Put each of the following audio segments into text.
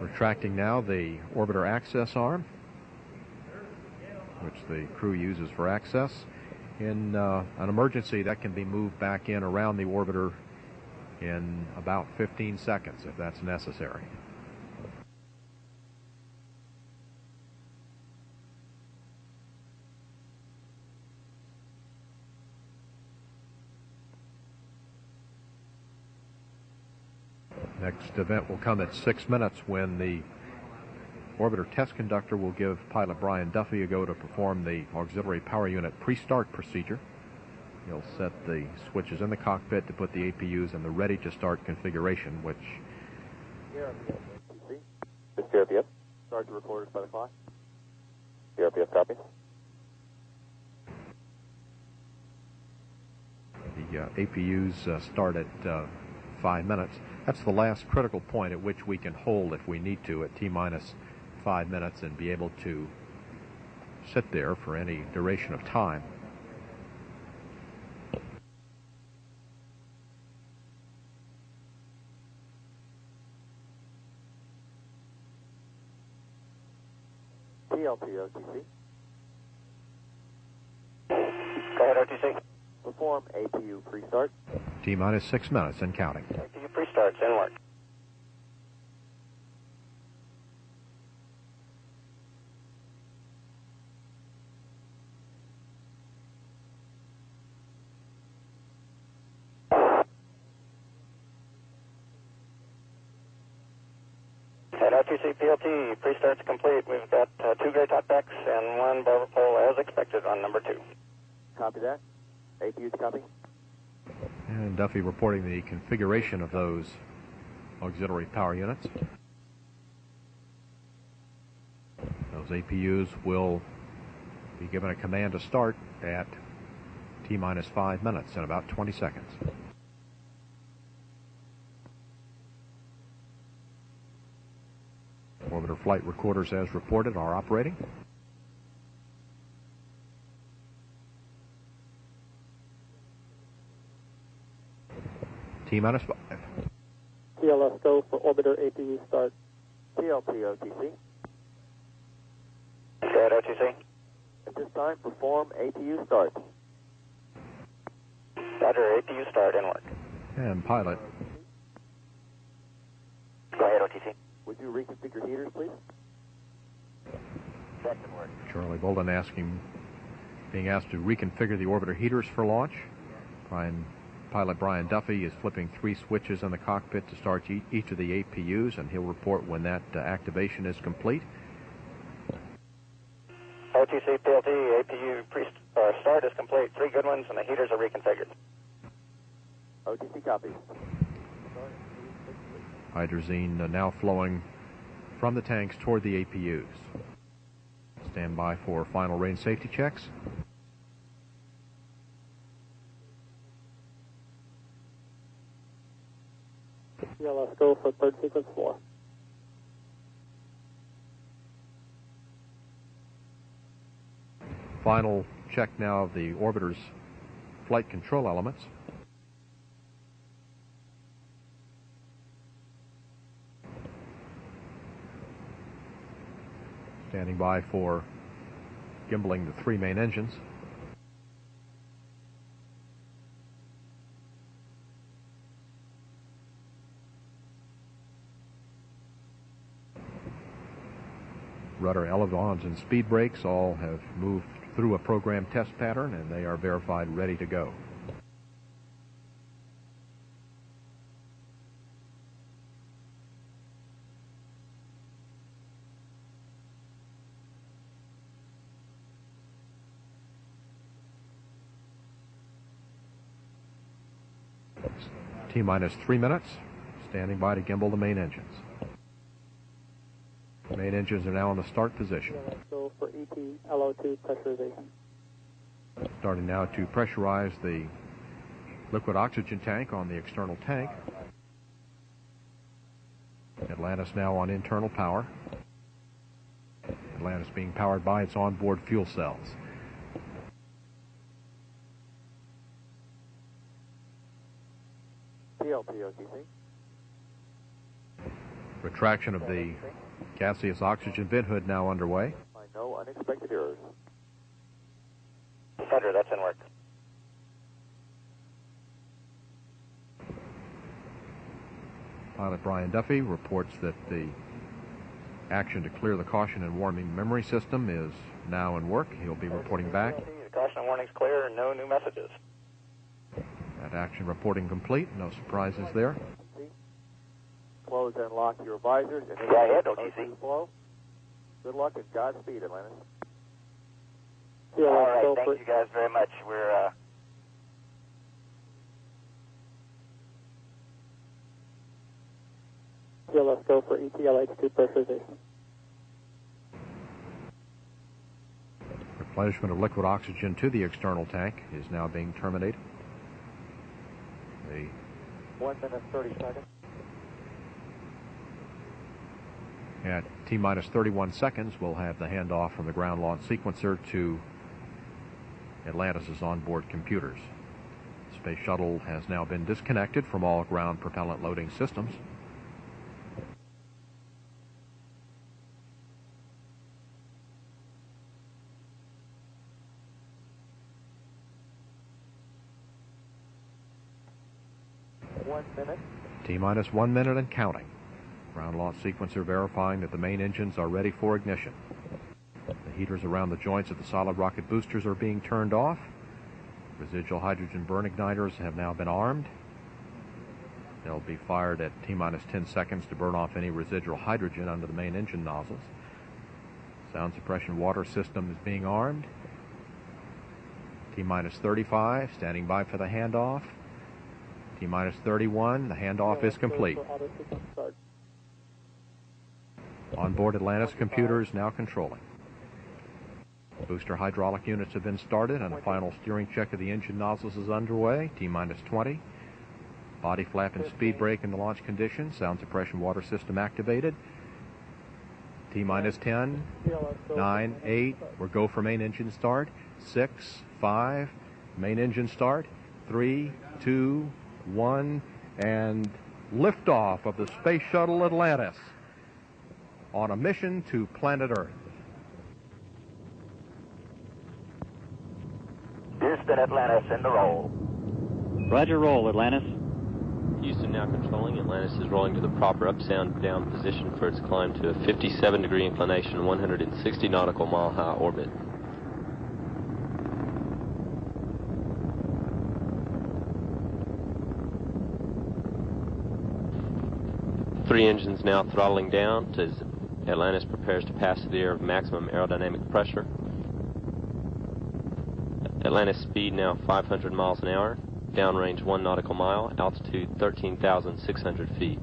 Retracting now the orbiter access arm, which the crew uses for access. In uh, an emergency, that can be moved back in around the orbiter in about 15 seconds if that's necessary. Next event will come at six minutes when the orbiter test conductor will give pilot Brian Duffy a go to perform the auxiliary power unit pre-start procedure. He'll set the switches in the cockpit to put the APUs in the ready to start configuration, which. This CRPF. Start to recorders by the clock. CRPF copy. The uh, APUs uh, start at uh, five minutes. That's the last critical point at which we can hold if we need to at T minus five minutes and be able to sit there for any duration of time. TLP OTC. Go ahead, OTC. Perform APU pre-start. T minus six minutes and counting. APU pre-starts in work. And OTC PLT pre-starts complete. We've got uh, two gray talkbacks and one barber pole as expected on number two. Copy that. APUs copy. And Duffy reporting the configuration of those auxiliary power units. Those APUs will be given a command to start at T minus five minutes in about 20 seconds. Orbiter flight recorders as reported are operating. T minus five. TLS go for orbiter APU start. TLP OTC. Go ahead, OTC. At this time, perform APU start. Roger, APU start in work. And pilot. Go ahead, OTC. Would you reconfigure heaters, please? That's in work. Charlie Bolden asking, being asked to reconfigure the orbiter heaters for launch. Brian, pilot Brian Duffy is flipping three switches in the cockpit to start each of the APUs, and he'll report when that uh, activation is complete. OTC PLT APU pre uh, start is complete. Three good ones, and the heaters are reconfigured. OTC copy. Hydrazine uh, now flowing from the tanks toward the APUs. Stand by for final range safety checks. TLS go for third sequence four. Final check now of the orbiter's flight control elements. Standing by for gimbaling the three main engines. Rudder elevons and speed brakes all have moved through a program test pattern and they are verified ready to go. T minus three minutes, standing by to gimbal the main engines. The main engines are now in the start position. For ET LO2 pressurization. Starting now to pressurize the liquid oxygen tank on the external tank. Atlantis now on internal power. Atlantis being powered by its onboard fuel cells. TLP OTC. Retraction of the gaseous oxygen vent hood now underway. No unexpected errors. Center, that's in work. Pilot Brian Duffy reports that the action to clear the caution and warning memory system is now in work. He'll be reporting back. The caution and warning's clear, no new messages. That action reporting complete. No surprises there. Close and lock your visors. And Yeah, ahead, OTC. Flow. Good luck and Godspeed, Atlantis. All CLS right, go thank for you guys very much. We're uh, let's go for E ETLH2 pressurization. Replenishment of liquid oxygen to the external tank is now being terminated. The One minute, 30 seconds. At T minus 31 seconds, we'll have the handoff from the ground launch sequencer to Atlantis' onboard computers. Space Shuttle has now been disconnected from all ground propellant loading systems. One minute. T minus one minute and counting. Ground launch sequencer verifying that the main engines are ready for ignition. The heaters around the joints of the solid rocket boosters are being turned off. Residual hydrogen burn igniters have now been armed. They'll be fired at T minus 10 seconds to burn off any residual hydrogen under the main engine nozzles. Sound suppression water system is being armed. T minus 35, standing by for the handoff. T minus 31, the handoff is complete. Start. Onboard Atlantis computers now controlling. Booster hydraulic units have been started and a final steering check of the engine nozzles is underway. T minus 20. Body flap and speed brake in the launch condition. Sound suppression water system activated. T minus 10, CLS go for 9, 8. We're go for main engine start. 6, 5. Main engine start. 3, 2, 1. And liftoff of the Space Shuttle Atlantis on a mission to planet Earth. Houston, Atlantis, in the roll. Roger, roll, Atlantis. Houston now controlling. Atlantis is rolling to the proper up sound down position for its climb to a 57 degree inclination, 160 nautical mile high orbit. Three engines now throttling down as Atlantis prepares to pass through the air of maximum aerodynamic pressure. Atlantis speed now 500 miles an hour, downrange 1 nautical mile, altitude 13,600 feet.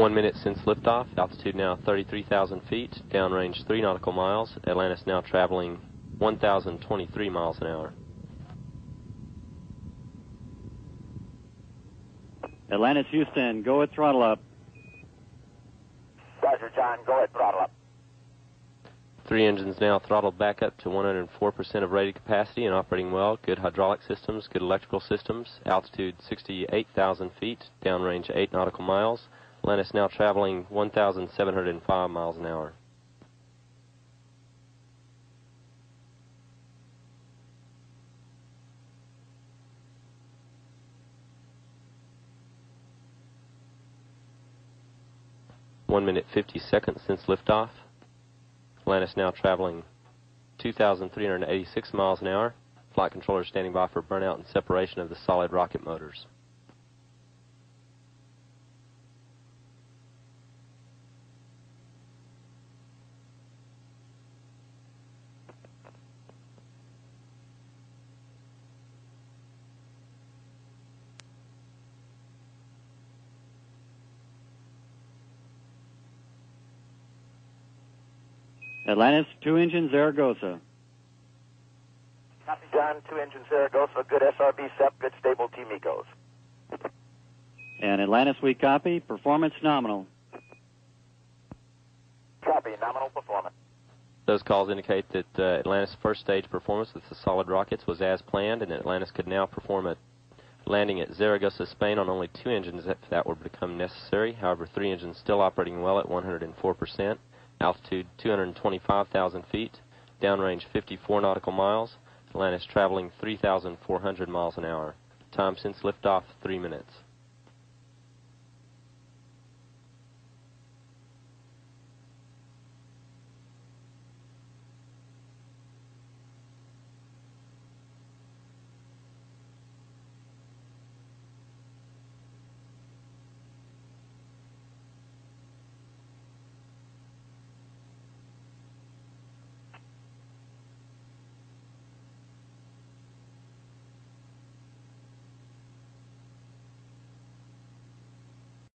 One minute since liftoff, altitude now 33,000 feet, downrange 3 nautical miles, Atlantis now traveling 1,023 miles an hour. Atlantis, Houston, go at throttle up. Roger, John, go ahead, throttle up. Three engines now throttled back up to 104% of rated capacity and operating well. Good hydraulic systems, good electrical systems. Altitude 68,000 feet, downrange 8 nautical miles. Atlantis now traveling 1,705 miles an hour. One minute 50 seconds since liftoff. Atlantis now traveling 2,386 miles an hour. Flight controllers standing by for burnout and separation of the solid rocket motors. Atlantis, two engines, Zaragoza. Copy, John, two engines Zaragoza, good SRB SEP, good stable TMECOs. And Atlantis, we copy. Performance nominal. Copy, nominal performance. Those calls indicate that uh, Atlantis' first stage performance with the solid rockets was as planned, and Atlantis could now perform a landing at Zaragoza, Spain on only two engines if that were to become necessary. However, three engines still operating well at 104%, altitude 225,000 feet, downrange 54 nautical miles, Atlantis traveling 3,400 miles an hour. Time since liftoff, three minutes.